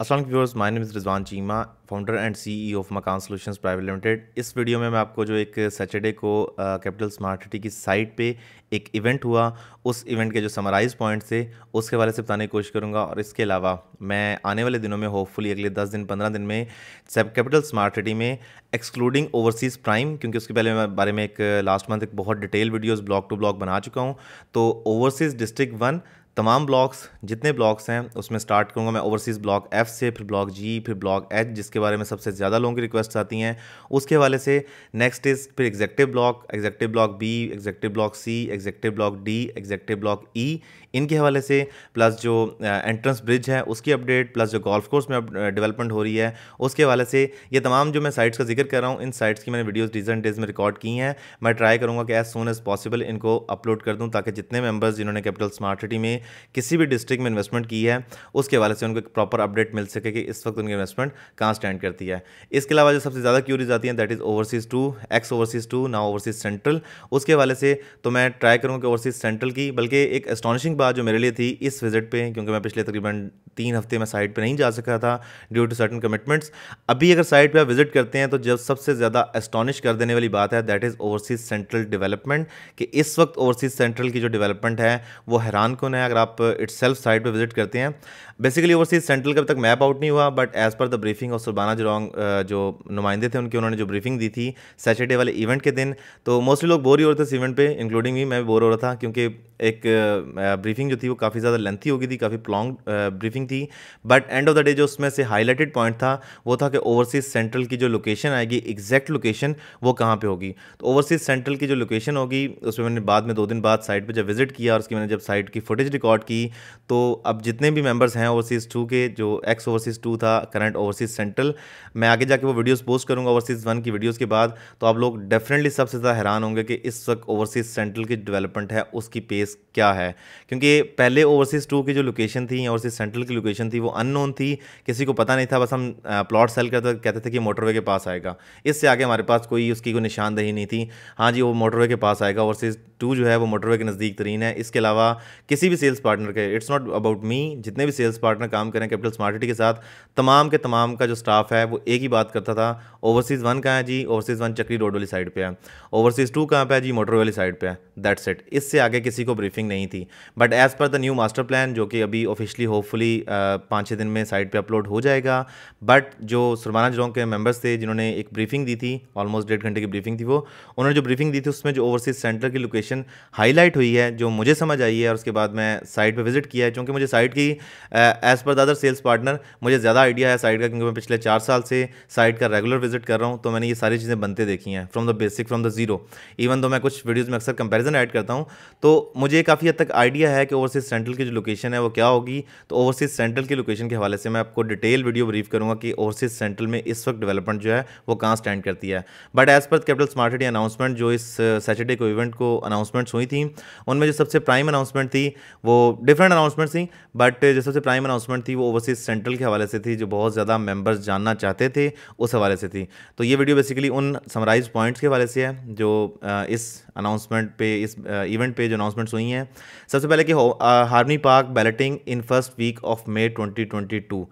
Aslam viewers my name is Rizwan Cheema founder and CEO of Makan solutions private limited इस video में मैं आपको जो एक सैटरडे को कैपिटल स्मार्ट सिटी की साइट पे एक इवेंट हुआ। उस इवेंट के जो समराइज पॉइंट्स थे, उसके बारे से बताने की कोशिश करूँगा और इसके अलावा मैं आने वाले दिनों में होपफुली अगले दस दिन, पंद्रह दिन में कैपिटल स्मार्ट सिटी में एक्सक्लूडिंग ओवरसीज़ प्राइम क्योंकि उसके पहले मैं बारे में एक लास्ट मंथ एक बहुत detail videos block to block बना चुका हूँ। तो ओवरसीज़ डिस्ट्रिक्ट वन तमाम ब्लॉक्स, जितने ब्लॉक्स हैं, उसमें स्टार्ट करूँगा मैं ओवरसीज़ ब्लॉक एफ़ से, फिर ब्लॉक जी फिर ब्लॉक एच जिसके बारे में सबसे ज़्यादा लोगों की रिक्वेस्ट आती हैं। उसके हवाले से नेक्स्ट इज़ फिर executive block executive block B executive block C executive block D executive block E इनके हवाले से प्लस जो एंट्रेंस ब्रिज है, उसकी अपडेट प्लस जो गोल्फ कोर्स में डेवलपमेंट हो रही है, उसके हवाले से ये तमाम जो मैं साइट्स का ज़िक्र कर रहा हूँ, इन साइट्स की मैंने वीडियोज़ रिसेंट डेज़ में रिकॉर्ड की हैं। मैं ट्राई करूँगा कि एज सुन एज़ पॉसिबल इनको अपलोड कर दूँ, ताकि जितने मेंबर्स जिन्होंने कैपिटल स्मार्ट सिटी में किसी भी डिस्ट्रिक्ट में इन्वेस्टमेंट की है, उसके हवाले से उनको एक प्रॉपर अपडेट मिल सके कि इस वक्त उनकी इन्वेस्टमेंट कहाँ स्टैंड करती है। इसके अलावा जो सबसे ज़्यादा क्यूरीज आती हैं that is overseas two ex overseas two ना ओवरसीज़ सेंट्रल उसके हवाले से तो मैं ट्राई करूँगा कि ओवरसीज़ सेंट्रल की, बल्कि एक एस्टॉनिशिंग बात जो मेरे लिए थी इस विज़िट पे, क्योंकि मैं पिछले तकरीबन तीन हफ़्ते में साइट पे नहीं जा सका था ड्यू टू सर्टन कमिटमेंट्स अभी अगर साइट पे आप विज़िट करते हैं तो जब सबसे ज़्यादा एस्टॉनिश कर देने वाली बात है that is overseas central development कि इस वक्त ओवरसीज़ सेंट्रल की जो डेवलपमेंट है, वो हैरान कौन है? अगर आप इट्स सेल्फ साइट पर विज़िट करते हैं बेसिकली ओवरसीज सेंट्रल का अभी तक मैप आउट नहीं हुआ but as per the briefing of Surbana Jurong जो नुमाइंदे थे, उनके उन्होंने जो ब्रीफिंग दी थी सैटरडे वाले इवेंट के दिन तो मोस्टली लोग बोर ही हो रहे थे इस इवेंट पे इंक्लूडिंग भी मैं भी बोर हो रहा था, क्योंकि एक ब्रीफिंग जो थी वो काफ़ी ज़्यादा लेंथी हो गई थी, काफ़ी लॉन्ग ब्रीफिंग थी but end of the day जो उसमें से हाईलाइटेड पॉइंट था, वो था कि ओवरसीज सेंट्रल की जो लोकेशन आएगी एग्जैक्ट लोकेशन वो कहाँ पे होगी। तो ओवरसीज सेंट्रल की जो लोकेशन होगी, उसमें मैंने बाद में दो दिन बाद साइट पर जब विज़िट किया, और उसकी मैंने जब साइट की फुटेज रिकॉर्ड की तो अब जितने भी मेंबर्स हैं ओवरसीज़ टू के, जो एक्स ओवरसीज़ टू था करंट ओवरसीज़ सेंट्रल मैं आगे जाके वो वीडियोस पोस्ट करूँगा ओवरसीज़ वन की वीडियोस के बाद तो आप लोग डेफिनेटली सबसे ज़्यादा हैरान होंगे कि इस वक्त ओवरसीज़ सेंट्रल की डेवलपमेंट है, उसकी पेस क्या है? क्योंकि पहले ओवरसीज़ टू की जो लोकेशन थी ओवरसीज़ सेंट्रल की लोकेशन थी, वो अननोन थी, किसी को पता नहीं था, बस हम प्लॉट सेल करते, कहते थे कि मोटरवे के पास आएगा। इससे आगे हमारे पास कोई उसकी कोई निशानदेही नहीं थी। हाँ जी, वो मोटरवे के पास आएगा ओवरसीज़ टू जो है, वो मोटरवे के नज़दीक तरीन है। इसके अलावा किसी भी सेल्स पार्टनर के इट्स नॉट अबाउट मी जितने भी सेल्स पार्टनर काम करें कैपिटल स्मार्ट सिटी के साथ, तमाम के तमाम का जो स्टाफ है, वो एक ही बात करता था ओवरसीज़ वन कहाँ है जी? ओवरसीज़ वन चक्री रोड वाली साइड पे है। ओवरसीज़ टू कहाँ पे है जी? मोटर वाली साइड पे है। दैट्स इट इससे आगे किसी को ब्रीफिंग नहीं थी। But as per the new master plan जो कि अभी ऑफिशियली होपफुली पाँच छः दिन में साइट पर अपलोड हो जाएगा। बट जो सुरमाना जरोंग के मेंबर्स थे, जिन्होंने एक ब्रीफिंग दी थी ऑलमोस्ट डेढ़ घंटे की ब्रीफिंग थी वो, उन्होंने जो ब्रीफिंग दी थी, उसमें जो ओवरसीज़ सेंटर की लोकेशन हाईलाइट हुई है, जो मुझे समझ आई है, और उसके बाद मैं साइट पर विज़िट किया है, क्योंकि मुझे साइट की as per the other sales partner मुझे ज़्यादा आइडिया है साइट का, क्योंकि मैं पिछले चार साल से साइट का रेगुलर विज़िट कर रहा हूँ तो मैंने ये सारी चीज़ें बनते देखी हैं from the basic from the zero even तो मैं कुछ वीडियोज़ में अक्सर कंपेरिजन ऐड करता हूँ तो मुझे काफ़ी हद तक आइडिया है कि ओवरसीज सेंट्रल की जो लोकेशन है, वो क्या होगी? तो ओवरसीज सेंट्रल की लोकेशन के हवाले से मैं आपको डिटेल वीडियो ब्रीफ करूँगा कि ओवरसीज सेंट्रल में इस वक्त डेवलपमेंट जो है, वो कहाँ स्टैंड करती है. But as per capital smart city announcement जो इस सैटरडे को इवेंट को अनाउंसमेंट्स हुई थी, उनमें जो सबसे प्राइम अनाउंसमेंट थी, वो डिफरेंट अनाउंसमेंट थी बट जो सबसे प्राइम अनाउंसमेंट थी, वो ओवरसीज सेंट्रल के हवाले से थी, जो बहुत ज़्यादा मेंबर्स जानना चाहते थे, उस हवाले से थी. तो ये वीडियो बेसिकली उन समराइज पॉइंट्स के हवाले से है, जो इस अनाउंसमेंट पे, इस इवेंट पे जो अनाउंसमेंट्स हुई हैं। सबसे पहले कि harmony park balloting in first week of May 2022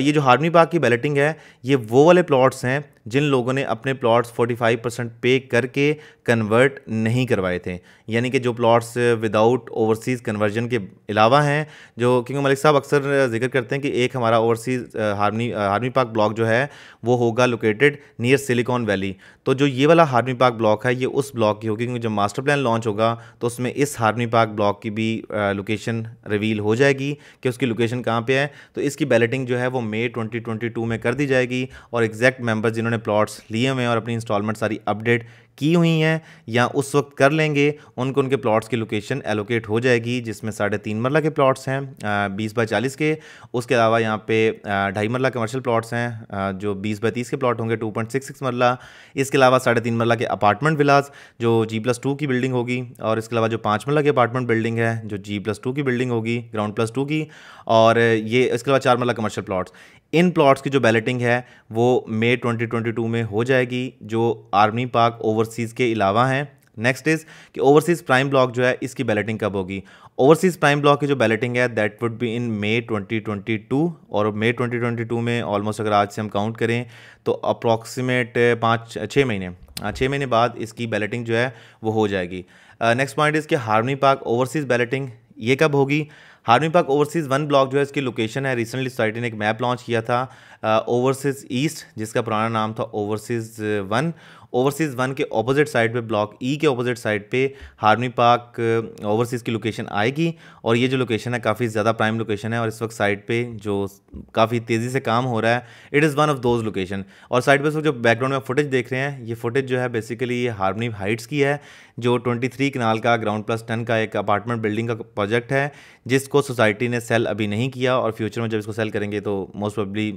ये जो हार्मी पार्क की बैलेटिंग है, ये वो वाले प्लॉट्स हैं जिन लोगों ने अपने प्लॉट्स 45 परसेंट पे करके कन्वर्ट नहीं करवाए थे। यानी कि जो प्लॉट्स विदाउट ओवरसीज़ कन्वर्जन के अलावा हैं, जो क्योंकि मलिक साहब अक्सर ज़िक्र करते हैं कि एक हमारा overseas harmony harmony park block जो है, वो होगा लोकेटेड नियर सिलिकॉन वैली। तो जो ये वाला हार्मी पार्क ब्लॉक है, ये उस ब्लॉक की होगी, क्योंकि जब मास्टर प्लान लॉन्च होगा तो उसमें इस हार्मी पार्क ब्लॉक की भी लोकेशन रिवील हो जाएगी कि उसकी लोकेशन कहाँ पर है। तो इसकी बैलेटिंग जो है, वो मे ट्वेंटी में कर दी जाएगी और एग्जैक्ट मेंबर जिन्होंने उन्होंने प्लॉट्स लिए हुए हैं और अपनी इंस्टॉलमेंट सारी अपडेट की हुई हैं या उस वक्त कर लेंगे, उनको उनके प्लॉट्स की लोकेशन एलोकेट हो जाएगी, जिसमें साढ़े तीन मरला के प्लॉट्स हैं बीस बाई चालीस के। उसके अलावा यहाँ पे ढाई मरला कमर्शियल प्लॉट्स हैं जो बीस बाई तीस के प्लॉट होंगे टू पॉइंट सिक्स सिक्स मरला। इसके अलावा साढ़े तीन मरला के अपार्टमेंट विलास जो जी प्लस टू की बिल्डिंग होगी, और इसके अलावा जो पाँच मरला की अपार्टमेंट बिल्डिंग है, जो जी प्लस टू की बिल्डिंग होगी ग्राउंड प्लस टू की, और ये, इसके अलावा चार मरला कमर्शियल प्लॉट्स इन प्लॉट्स की जो बैलेटिंग है, वो मे 2022 में हो जाएगी, जो आर्मी पार्क ओवरसीज़ के अलावा हैं। नेक्स्ट इज़ कि ओवरसीज़ प्राइम ब्लॉक जो है, इसकी बैलेटिंग कब होगी? ओवरसीज़ प्राइम ब्लॉक की जो बैलेटिंग है that would be in May 2022 और मे 2022 में ऑलमोस्ट अगर आज से हम काउंट करें तो अप्रॉक्सीमेट पाँच छः महीने। छः महीने बाद इसकी बैलेटिंग जो है, वो हो जाएगी। नेक्स्ट पॉइंट इसके हार्मनी पार्क ओवरसीज़ बैलेटिंग ये कब होगी? Harmony park overseas one block जो है, इसकी लोकेशन है। रिसेंटली सोसाइटी ने एक मैप लॉन्च किया था ओवरसीज़ ईस्ट जिसका पुराना नाम था ओवरसीज़ वन ओवरसीज़ वन के ऑपोजिट साइड पे, ब्लॉक ई e के ऑपोजिट साइड पे हार्मी पार्क ओवरसीज़ की लोकेशन आएगी। और ये जो लोकेशन है, काफ़ी ज़्यादा प्राइम लोकेशन है और इस वक्त साइड पे जो काफ़ी तेज़ी से काम हो रहा है, it is one of those location. और साइड पे जो बैकग्राउंड में फुटेज देख रहे हैं, ये फुटेज जो है बेसिकली ये हार्मनी हाइट्स की है, जो 23 कनाल का, ग्राउंड प्लस टेन का एक अपार्टमेंट बिल्डिंग का प्रोजेक्ट है, जिसको सोसाइटी ने सेल अभी नहीं किया और फ्यूचर में जब इसको सेल करेंगे तो मोस्ट प्रॉब्ली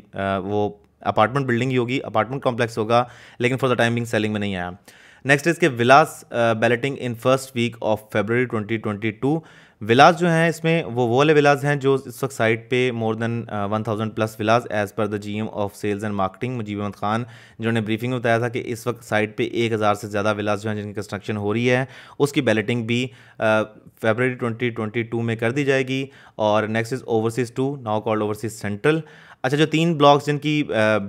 वो अपार्टमेंट बिल्डिंग ही होगी, अपार्टमेंट कॉम्प्लेक्स होगा, लेकिन फॉर द टाइमिंग सेलिंग में नहीं आया। नेक्स्ट इसके villas balloting in first week of February 2022 villas जो हैं, इसमें वो वो वाले विलास हैं जो इस वक्त साइट पे more than one thousand plus villas as per the GM of sales and marketing Mujeeb Ahmed Khan, जिन्होंने ब्रीफिंग में बताया था कि इस वक्त साइट पे एक हज़ार से ज़्यादा विलास जो हैं, जिनकी कंस्ट्रक्शन हो रही है, उसकी बैलेटिंग भी फेबररी ट्वेंटी ट्वेंटी में कर दी जाएगी। और next is overseas two now called overseas central अच्छा जो तीन ब्लॉक्स जिनकी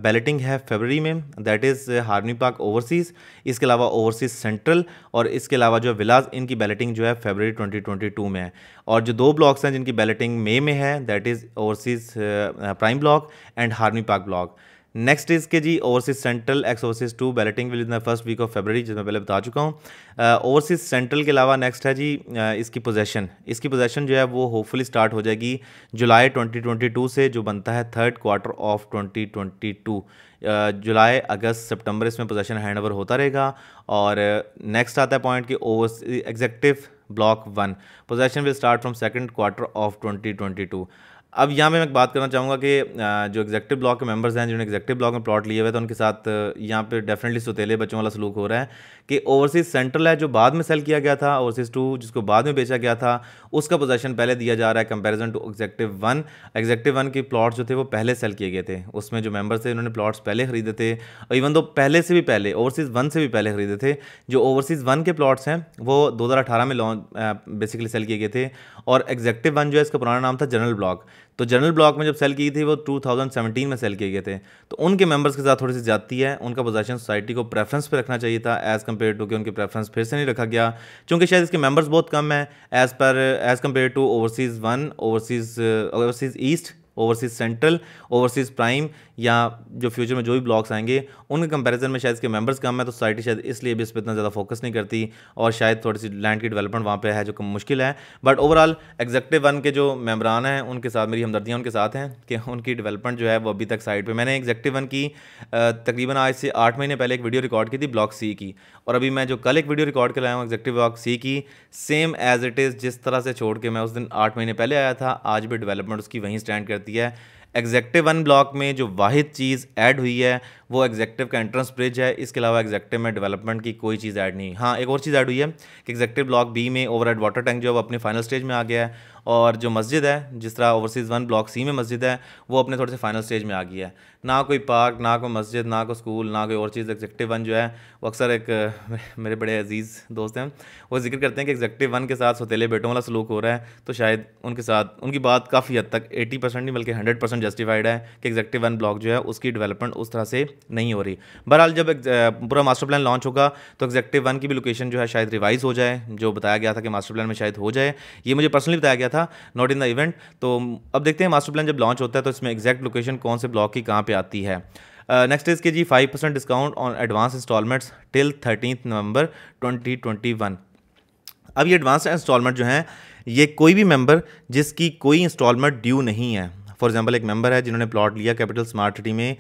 बैलेटिंग है फेबररी में that is harmony park overseas इसके अलावा ओवरसीज़ सेंट्रल और इसके अलावा जो विलाज इनकी बैलेटिंग जो है फेबररी 2022 में है। और जो दो ब्लॉक्स हैं जिनकी बैलेटिंग मई में है that is overseas prime block and harmony park block next is के जी overseas central ex overseas two balloting will in the first week of February जिसमें पहले बता चुका हूँ। ओवरसीज uh, सेंट्रल के अलावा नेक्स्ट है जी uh, इसकी पोजेशन इसकी पोजेशन जो है वो होपफुली स्टार्ट हो जाएगी जुलाई 2022 से जो बनता है थर्ड क्वार्टर ऑफ़ 2022 जुलाई अगस्त सितंबर इसमें पोजेशन हैंड ओवर होता रहेगा। और नेक्स्ट uh, आता है पॉइंट कि over executive block one possession will start from second quarter of 2022 अब यहाँ मैं बात करना चाहूँगा कि जो एग्जेक्टिव ब्लॉक के मेंबर्स हैं, जिन्होंने एग्जेक्टिव ब्लॉक में प्लॉट लिए हुए थे उनके साथ यहाँ पे डेफिनेटली सुतेले बच्चों वाला सलूक हो रहा है कि ओवरसीज़ सेंट्रल है जो बाद में सेल किया गया था ओवरसीज़ टू जिसको बाद में बेचा गया था, उसका पोजेशन पहले दिया जा रहा है comparison to executive one executive one के प्लॉट्स जो थे वो पहले सेल किए गए थे। उसमें जो मेंबर्स थे, उन्होंने प्लॉट्स पहले खरीदे थे, और इवन दो पहले से भी पहले ओवरसीज़ वन से भी पहले खरीदे थे, जो ओवरसीज़ वन के प्लॉट्स हैं, वो दो हज़ार अठारह में लॉन्च बेसिकली सेल किए गए थे। और एग्जेक्टिव वन जो है, इसका पुराना नाम था जनरल ब्लॉक तो जनरल ब्लॉक में जब सेल की थी, वो 2017 में सेल किए गए थे। तो उनके मेंबर्स के साथ थोड़ी सी जाती है, उनका पोजेशन सोसाइटी को प्रेफरेंस पे रखना चाहिए था एज़ कंपेयर टू कि उनके प्रेफरेंस फिर से नहीं रखा गया। क्योंकि शायद इसके मेंबर्स बहुत कम है as per as compare to overseas one overseas overseas east overseas central, overseas prime या जो फ्यूचर में जो भी ब्लॉक्स आएँगे, उनके कंपैरिजन में शायद इसके मेंबर्स कम है तो सोसाइटी शायद इसलिए भी इस पर इतना ज़्यादा फोकस नहीं करती और शायद थोड़ी सी लैंड की डेवलपमेंट वहाँ पे है जो कम मुश्किल है। बट ओवरऑल एग्जेक्टिव वन के जो मेम्बरान हैं, उनके साथ मेरी हमदर्दियाँ उनके साथ हैं कि उनकी डेवलपमेंट जो है वो अभी तक साइड पर मैंने एग्जेक्टिव वन की तकरीबन आज से आठ महीने पहले एक वीडियो रिकॉर्ड की थी ब्लॉक सी की। और अभी मैं जो कल एक वीडियो रिकॉर्ड कर लाया हूँ एग्जेक्टिव ब्लॉक सी की सेम एज इट इज़ जिस तरह से छोड़ के मैं उस दिन आठ महीने पहले आया था, आज भी डेवलपमेंट उसकी वहीं स्टैंड करती है। एग्जैक्टिव वन ब्लॉक में जो वाहिद चीज़ ऐड हुई है वो एग्जेक्टिव का एंट्रेंस ब्रिज है, इसके अलावा एग्जेक्टिव में डेवलपमेंट की कोई चीज़ ऐड नहीं। हाँ एक और चीज़ ऐड हुई है कि एग्जेक्टिव ब्लॉक बी में ओवर वाटर टैंक जो है, वो अपने फाइनल स्टेज में आ गया है और जो मस्जिद है, जिस तरह ओवरसीज़ वन ब्लॉक सी में मस्जिद है, वो अपने थोड़े से फाइनल स्टेज में आ गई है। ना कोई पार्क ना कोई मस्जिद, ना कोई स्कूल ना कोई और चीज़ एग्जेक्टिव वन जो है, वो अक्सर एक, मेरे बड़े अज़ीज़ दोस्त हैं, वो ज़िक्र करते हैं कि एग्जेक्टिव वन के साथ सौतेले बेटों वाला सलूक हो रहा है तो शायद उनके साथ, उनकी बात काफ़ी हद तक एटी परसेंट नहीं, बल्कि हंड्रेड परसेंट जस्टिफाइड है कि एग्जेक्टिव वन ब्लॉक जो है, उसकी डेवलपमेंट उस तरह से नहीं हो रही। बहरहाल जब पूरा मास्टर प्लान लॉन्च होगा तो एग्जेक्टिव वन की भी लोकेशन जो है शायद रिवाइज हो जाए, जो बताया गया था कि मास्टर प्लान में शायद हो जाए। ये मुझे पर्सनली बताया गया था नॉट इन द इवेंट तो अब देखते हैं मास्टर प्लान जब लॉन्च होता है तो इसमें एग्जैक्ट लोकेशन कौन से ब्लॉक की कहाँ पर आती है। नेक्स्ट इज़ के जी five percent discount on advance installments till thirteen November twenty twenty one अब ये एडवांस इंस्टॉलमेंट जो हैं, ये कोई भी मेंबर जिसकी कोई इंस्टॉलमेंट ड्यू नहीं है। फॉर एग्जांपल एक मेंबर है जिन्होंने प्लॉट लिया कैपिटल स्मार्ट सिटी में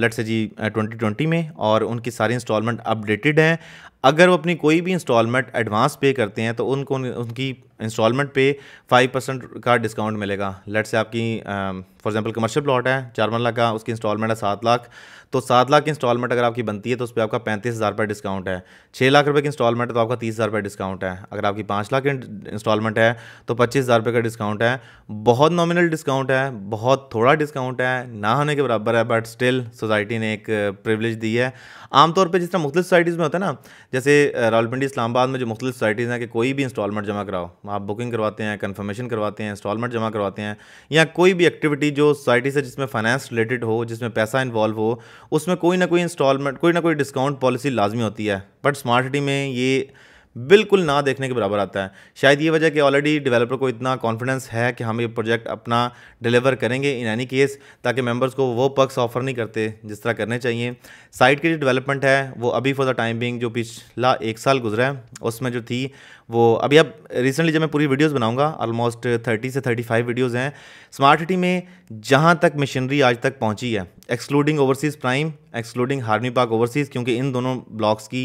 लेट से जी ट्वेंटी ट्वेंटी में, और उनकी सारी इंस्टॉलमेंट अपडेटेड हैं। अगर वो अपनी कोई भी इंस्टॉलमेंट एडवांस पे करते हैं तो उनको, उनकी इंस्टॉलमेंट पे फाइव परसेंट का डिस्काउंट मिलेगा। लेट से आपकी फॉर एग्जांपल कमर्शियल प्लॉट है चार लाख का, उसकी इंस्टॉलमेंट है सात लाख तो सात लाख की इंस्टॉलमेंट अगर आपकी बनती है तो उस पर आपका पैंतीस हज़ार रुपये डिस्काउंट है। छः लाख रुपये की इंस्टॉलमेंट है तो आपका तीस हज़ार रुपये डिस्काउंट है। अगर आपकी पाँच लाख की इंस्टॉलमेंट है तो पच्चीस हज़ार रुपये का डिस्काउंट है। बहुत नॉमिनल डिस्काउंट है, बहुत थोड़ा डिस्काउंट है, ना होने के बराबर है बट स्टिल सोसाइटी ने एक प्रिवलेज दी है। आमतौर पर जिस तरह मुख्तु सोसाइटीज़ में होता है ना जैसे रावलपिंडी इस्लामाबाद में जो मुख्तु सोसाइटीज़ हैं कि कोई भी इंस्टॉलमेंट जमा कराओ, आप बुकिंग करवाते हैं कन्फर्मेशन करवाते हैं, इंस्टॉलमेंट जमा करवाते हैं, या कोई भी एक्टिविटी जो सोसाइटी से जिसमें फाइनेंस रिलेटेड हो, जिसमें पैसा इन्वॉल्व हो, उसमें कोई ना कोई इंस्टॉलमेंट, कोई ना कोई डिस्काउंट पॉलिसी लाजमी होती है। बट स्मार्ट सिटी में ये बिल्कुल ना देखने के बराबर आता है। शायद ये वजह कि ऑलरेडी डेवलपर को इतना कॉन्फिडेंस है कि हम ये प्रोजेक्ट अपना डिलीवर करेंगे इन एनी केस ताकि मेंबर्स को वो पक्स ऑफ़र नहीं करते जिस तरह करने चाहिए। साइट की जो डेवलपमेंट है, वो अभी फॉर द टाइम बिंग जो पिछला एक साल गुजरा है, उसमें जो थी, वो अभी अब रिसेंटली जब मैं पूरी वीडियोस बनाऊँगा ऑलमोस्ट थर्टी से थर्टी फाइव वीडियोज़ हैं। स्मार्ट सिटी में जहाँ तक मशीनरी आज तक पहुँची है excluding overseas prime excluding harmony park overseas क्योंकि इन दोनों ब्लॉक्स की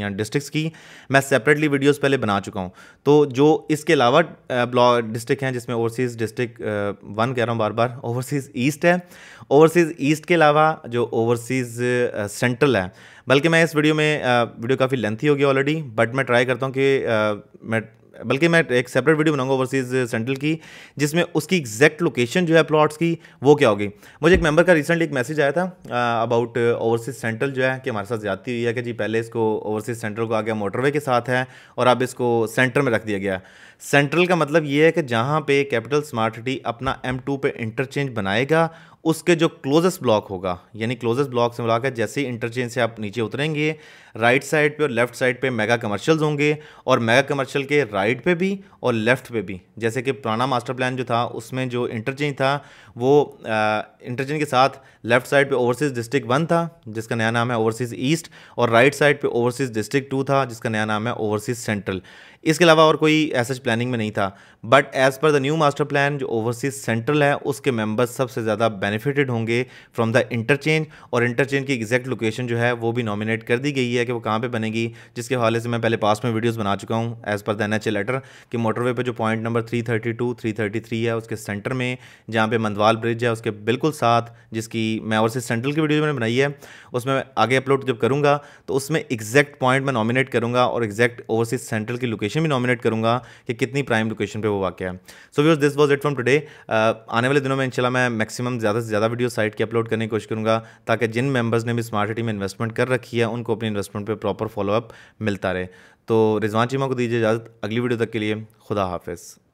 या डिस्ट्रिक्स की मैं सेपरेटली वीडियोस पहले बना चुका हूँ। तो जो इसके अलावा ब्लॉक डिस्ट्रिक्ट हैं, जिसमें ओवरसीज़ डिस्ट्रिक्ट वन कह रहा हूँ बार बार ओवरसीज़ ईस्ट है। ओवरसीज़ ईस्ट के अलावा जो ओवरसीज़ सेंट्रल है। बल्कि मैं इस वीडियो में वीडियो काफ़ी लेंथी हो गया ऑलरेडी बट मैं ट्राई करता हूँ कि मैं बल्कि मैं एक सेपरेट वीडियो बनाऊँगा ओवरसीज़ सेंट्रल की, जिसमें उसकी एग्जैक्ट लोकेशन जो है प्लॉट्स की, वो क्या होगी? मुझे एक मेंबर का रिसेंटली एक मैसेज आया था अबाउट ओवरसीज़ सेंट्रल जो है, कि हमारे साथ ज़्यादा हुई है, कि जी पहले इसको ओवरसीज़ सेंट्रल को आ गया मोटरवे के साथ है, और अब इसको सेंटर में रख दिया गया सेंट्रल का मतलब ये है कि जहाँ पे कैपिटल स्मार्ट सिटी अपना एम टू पे इंटरचेंज बनाएगा उसके जो क्लोजेस्ट ब्लॉक होगा, यानी क्लोजेस्ट ब्लॉक से मिलाकर जैसे ही इंटरचेंज से आप नीचे उतरेंगे राइट साइड पे और लेफ़्ट साइड पे मेगा कमर्शियल्स होंगे और मेगा कमर्शियल के राइट पे भी और लेफ़्ट पे भी। जैसे कि पुराना मास्टर प्लान जो था, उसमें जो इंटरचेंज था वो इंटरचेंज के साथ लेफ़्ट साइड पे ओवरसीज़ डिस्ट्रिक्ट वन था, जिसका नया नाम है ओवरसीज़ ईस्ट, और राइट साइड पे ओवरसीज़ डिस्ट्रिक्ट टू था, जिसका नया नाम है ओवरसीज़ सेंट्रल। इसके अलावा और कोई ऐसा प्लानिंग में नहीं था, but as per the new master plan जो ओवरसीज सेंट्रल है, उसके मेंबर्स सबसे ज़्यादा बेनिफिटेड होंगे फ्रॉम द इंटरचेंज और इंटरचेंज की एग्जैक्ट लोकेशन जो है, वो भी नॉमिनेट कर दी गई है कि वो कहाँ पर बनेगी, जिसके हवाले से मैं पहले पास में वीडियोज़ बना चुका हूँ as per the N letter कि मोटरवे पे जो point number three thirty two three thirty three है, उसके सेंटर में, जहाँ पे मंदवाल ब्रिज है, उसके बिल्कुल साथ जिसकी मैं ओवरसीज सेंट्रल की वीडियो मैंने बनाई है, उसमें आगे अपलोड जब करूँगा तो उसमें एग्जैक्ट पॉइंट मैं नॉमिनेट करूँगा और एग्जैक्ट ओवरसीज सेंट्रल की लोकेशन भी नॉमिनेट करूँगा कि कितनी प्राइम लोकेशन पर वो वाक़ है। So views this was it from today आने वाले दिनों में इंशाल्लाह मैं मैक्सिमम ज़्यादा से ज़्यादा वीडियो साइट की अपलोड करने की कोशिश करूँगा, ताकि जिन मेंबर्स ने भी स्मार्ट सिटी में इन्वेस्टमेंट कर रखी है, उनको अपनी इन्वेस्टमेंट पर प्रॉपर फॉलोअप मिलता रहे। तो रिजवान चीमा को दीजिए इजाज़त, अगली वीडियो तक के लिए खुदा हाफिज़।